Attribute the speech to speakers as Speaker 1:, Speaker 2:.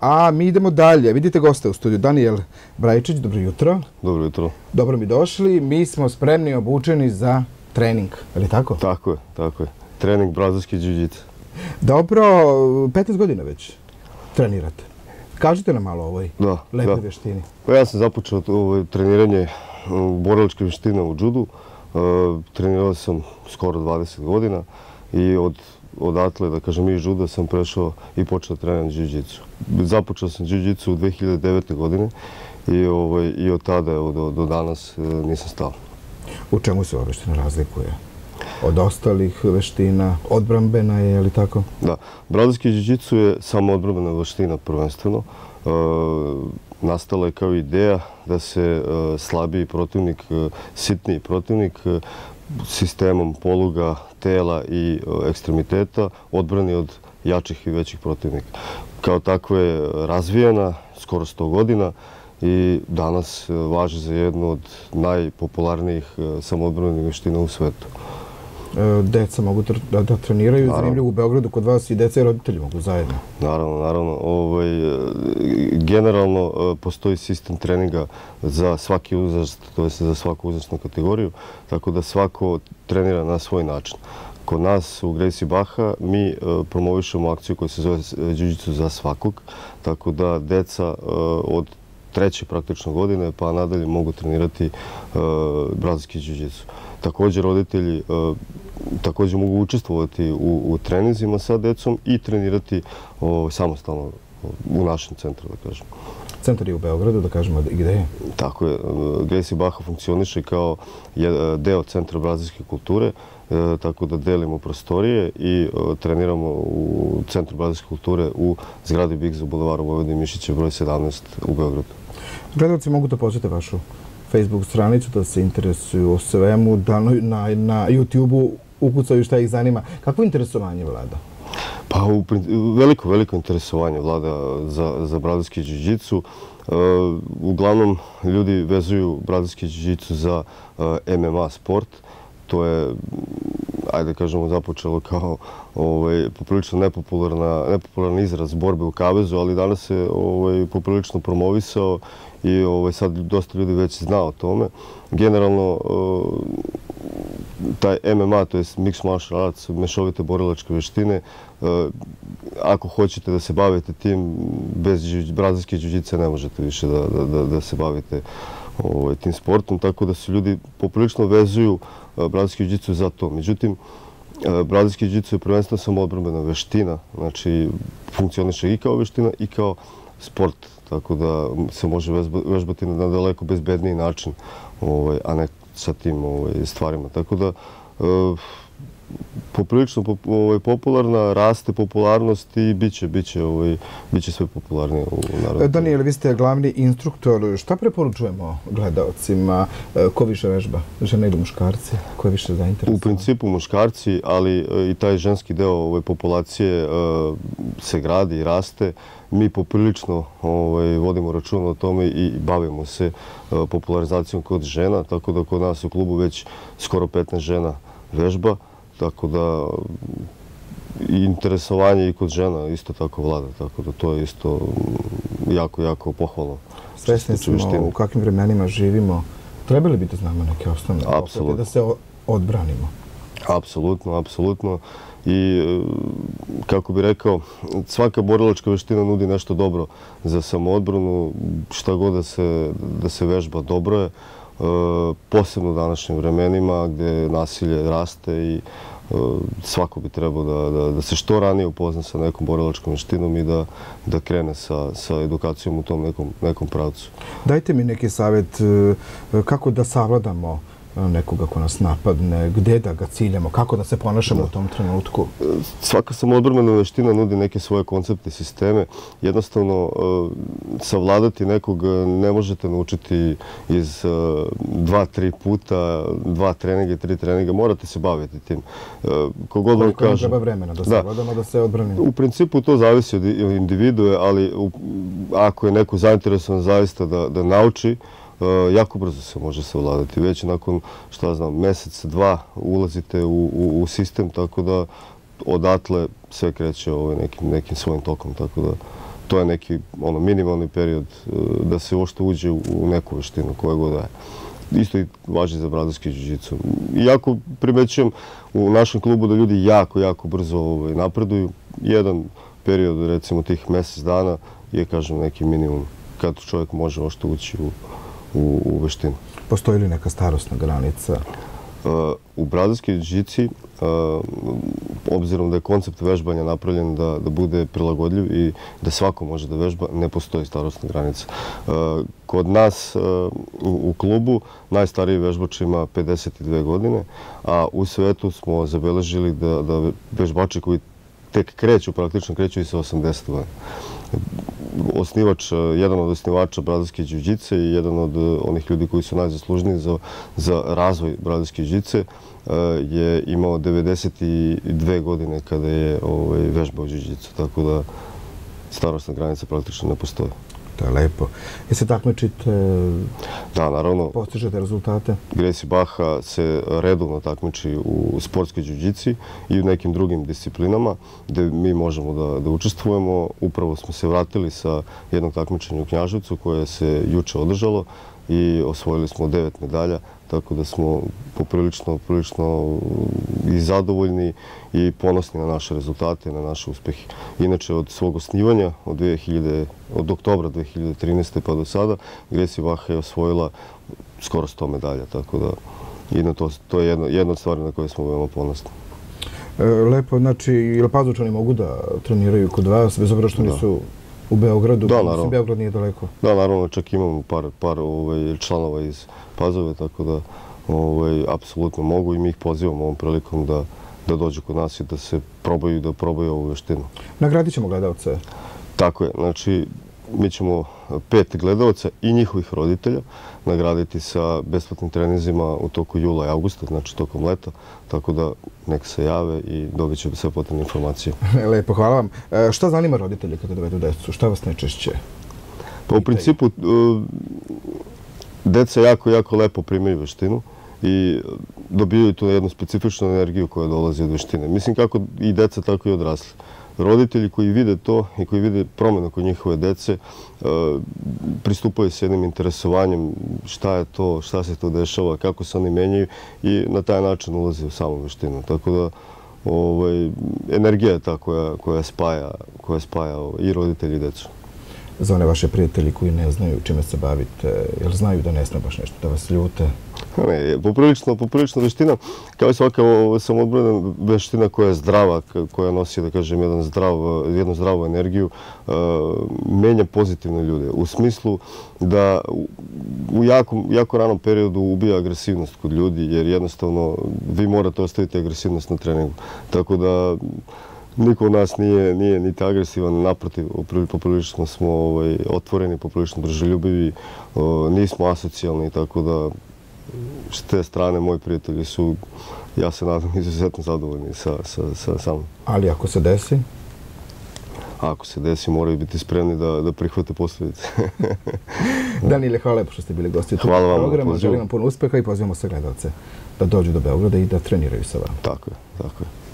Speaker 1: A mi idemo dalje. Vidite goste u studiju. Daniel Brajičić, dobro jutro.
Speaker 2: Dobro jutro.
Speaker 1: Dobro mi došli. Mi smo spremni i obučeni za trening. Je li tako?
Speaker 2: Tako je, tako je. Trening brazilski jiu
Speaker 1: Dobro, 15 godina već trenirate. Kažite nam malo o ovoj
Speaker 2: da,
Speaker 1: lepoj da. vještini.
Speaker 2: Pa ja sam započeo ovo treniranje borilačke vještine u judu. E, trenirao sam skoro 20 godina i od odatle, da kažem, iz juda sam prešao i počeo treniram jiu-jitsu. Započeo sam jiu-jitsu u 2009. godine i, ovaj, i od tada evo, do, do danas e, nisam stao.
Speaker 1: U čemu se ova veština razlikuje? Od ostalih veština, odbrambena je, ili tako?
Speaker 2: Da, brazilski jiu-jitsu je samo odbrambena veština prvenstveno. E, nastala je kao ideja da se e, slabiji protivnik, e, sitniji protivnik, sistemom poluga, tela i e, ekstremiteta odbrani od jačih i većih protivnika. Kao tako je razvijena skoro 100 godina i danas e, važi za jednu od najpopularnijih e, samoodbranih veština u svetu.
Speaker 1: E, deca mogu da treniraju zanimljivo u Beogradu kod vas i deca i roditelji mogu zajedno.
Speaker 2: Naravno, naravno. Ovaj, e, generalno e, postoji sistem treninga za svaki uzrast, to je za svaku uzrastnu kategoriju, tako da svako trenira na svoj način. Kod nas u Gracie Baha mi promovišemo akciju koja se zove Jiu-Jitsu za svakog, tako da deca od treće praktično godine pa nadalje mogu trenirati brazilski Jiu-Jitsu. Također roditelji također mogu učestvovati u, u treninzima sa decom i trenirati o, samostalno u našem centru, da kažem.
Speaker 1: Centar je u Beogradu, da kažemo, gde je?
Speaker 2: Tako je. Gracie Baha funkcioniše kao deo Centra brazilske kulture, e, tako da delimo prostorije i e, treniramo u Centru brazilske kulture u zgradi Bigza Bulevaru Vojvodine Mišića, broj 17 u Beogradu.
Speaker 1: Gledalci mogu da posjete vašu Facebook stranicu, da se interesuju o svemu, da na, na YouTube-u ukucaju šta ih zanima. Kako interesovanje vlada?
Speaker 2: Pa u, veliko, veliko interesovanje vlada za, za brazilski džiđicu. E, uglavnom, ljudi vezuju brazilski džiđicu za e, MMA sport. To je, ajde kažemo, započelo kao ovaj, poprilično nepopularna, nepopularan izraz borbe u kavezu, ali danas se ovaj, poprilično promovisao i ovaj, sad dosta ljudi već zna o tome. Generalno, eh, taj MMA, to je Mixed Martial Arts, mešovite borilačke veštine, eh, ako hoćete da se bavite tim, bez brazilske džuđice ne možete više da, da, da, da se bavite ovaj, tim sportom, tako da se ljudi poprilično vezuju eh, brazilski jiu-jitsu za to. Međutim, eh, brazilski jiu-jitsu je prvenstveno samo odbrbena veština, znači funkcioniše i kao veština i kao sport, tako da se može vežbati na daleko bezbedniji način, ovaj, a ne sa tim ovaj, stvarima. Tako da, eh, e, poprilično ovaj, popularna, raste popularnost i bit će, bit će, ovaj, bit će sve popularnije u narodu.
Speaker 1: E, Daniel, vi ste glavni instruktor. Šta preporučujemo gledalcima? E, ko više vežba? Žene ili muškarci? Ko je više zainteresovan?
Speaker 2: U principu muškarci, ali i taj ženski deo ove populacije se gradi i raste mi poprilično ovaj, vodimo račun o tome i bavimo se popularizacijom kod žena, tako da kod nas u klubu već skoro 15 žena vežba, tako da i interesovanje i kod žena isto tako vlada, tako da to je isto jako, jako pohvalno.
Speaker 1: Svesni smo u kakvim vremenima živimo. Trebali bi da znamo neke osnovne pokrete da se odbranimo?
Speaker 2: Apsolutno, apsolutno i e, kako bi rekao, svaka borilačka veština nudi nešto dobro za samoodbranu, šta god da se, da se vežba dobro je, posebno u današnjim vremenima gdje nasilje raste i e, svako bi trebao da, da, da se što ranije upozna sa nekom borilačkom veštinom i da, da krene sa, sa edukacijom u tom nekom, nekom pravcu.
Speaker 1: Dajte mi neki savjet e, kako da savladamo nekoga ko nas napadne, gde da ga ciljamo, kako da se ponašamo u tom trenutku?
Speaker 2: Svaka samoodbrmena veština nudi neke svoje koncepte sisteme. Jednostavno, e, savladati nekog ne možete naučiti iz e, dva, tri puta, dva treninga, tri treninga. Morate se baviti tim.
Speaker 1: E, kogod vam kaže... treba vremena da savladamo, da se odbranimo?
Speaker 2: U principu to zavisi od individue, ali ako je neko zainteresovan zaista da, da nauči, E, jako brzo se može savladati. Već nakon, šta znam, mesec, dva ulazite u, u, u sistem, tako da odatle sve kreće ovaj nekim, nekim svojim tokom, tako da to je neki ono, minimalni period e, da se uopšte uđe u neku veštinu koje god je. Isto i važi za brazilski džiđicu. Iako primećujem u našem klubu da ljudi jako, jako brzo ovaj, napreduju, jedan period, recimo tih mjesec dana, je, kažem, neki minimum kad čovjek može uopšte ući u, u, u veštinu.
Speaker 1: Postoji li neka starostna granica?
Speaker 2: U brazilskoj žici, obzirom da je koncept vežbanja napravljen da, da bude prilagodljiv i da svako može da vežba, ne postoji starostna granica. Kod nas u, u klubu najstariji vežbač ima 52 godine, a u svetu smo zabeležili da, da vežbači koji tek kreću, praktično kreću i sa 80 godina osnivač, e, jedan od osnivača brazilske džuđice i jedan od e, onih ljudi koji su najzaslužniji za, za razvoj brazilske džuđice e, je imao 92 godine kada je ovaj, vežbao džuđicu, tako da starostna granica praktično ne postoji.
Speaker 1: To je lepo. I se takmičite,
Speaker 2: da, naravno,
Speaker 1: postižete rezultate?
Speaker 2: Gresi Baha se redovno takmiči u sportskoj džuđici i u nekim drugim disciplinama gde mi možemo da, da učestvujemo. Upravo smo se vratili sa jednog takmičenja u Knjaževcu koje se juče održalo i osvojili smo devet medalja, tako da smo poprilično prilično i zadovoljni i ponosni na naše rezultate, na naše uspehe. Inače, od svog osnivanja, od, 2000, od oktobra 2013. pa do sada, Gresi Vaha je osvojila skoro 100 medalja, tako da i na to, to je jedna, jedna od stvari na koje smo veoma ponosni.
Speaker 1: E, lepo, znači, ili pazučani mogu da treniraju kod vas, bez obzira što nisu u Beogradu?
Speaker 2: Da, naravno.
Speaker 1: Beograd nije daleko.
Speaker 2: Da, naravno, čak imamo par, par ovaj, članova iz Pazove, tako da ovaj, apsolutno mogu i mi ih pozivamo ovom prilikom da, da dođu kod nas i da se probaju da probaju ovu veštinu.
Speaker 1: Nagradit ćemo gledalce?
Speaker 2: Tako je, znači mi ćemo pet gledalca i njihovih roditelja nagraditi sa besplatnim trenizima u toku jula i augusta, znači tokom leta, tako da nek se jave i dobit će sve potrebne informacije.
Speaker 1: Lepo, hvala vam. E, šta zanima roditelji kada dovedu decu? Šta vas najčešće?
Speaker 2: Pa u principu, e, deca jako, jako lepo primaju veštinu i dobijaju tu jednu specifičnu energiju koja dolazi od veštine. Mislim kako i deca, tako i odrasli roditelji koji vide to i koji vide promjenu kod njihove dece e, pristupaju s jednim interesovanjem šta je to, šta se to dešava, kako se oni menjaju i na taj način ulaze u samu veštinu. Tako da ovaj, energija je ta koja, koja spaja, koja spaja ovaj, i roditelji i decu
Speaker 1: za one vaše prijatelji koji ne znaju čime se bavite, jer znaju da ne sme baš nešto da vas ljute?
Speaker 2: Ne, poprilično, poprilično veština, kao i svaka samodbrana veština koja je zdrava, koja nosi, da kažem, jedan zdrav, jednu zdravu energiju, uh, menja pozitivne ljude. U smislu da u jako, jako ranom periodu ubija agresivnost kod ljudi, jer jednostavno vi morate ostaviti agresivnost na treningu. Tako da niko od nas nije, nije niti agresivan, naprotiv, poprilično smo ovaj, otvoreni, poprilično držaljubivi, e, nismo asocijalni, tako da s te strane moji prijatelji su, ja se nadam, izuzetno zadovoljni sa, sa, sa samom.
Speaker 1: Ali ako se desi?
Speaker 2: Ako se desi, moraju biti spremni da, da prihvate posljedice.
Speaker 1: Danile, hvala lepo što ste bili gosti u programu. Želim vam puno uspeha i pozivamo sve gledalce da dođu do Beograda i da treniraju sa vama.
Speaker 2: Tako je, tako je.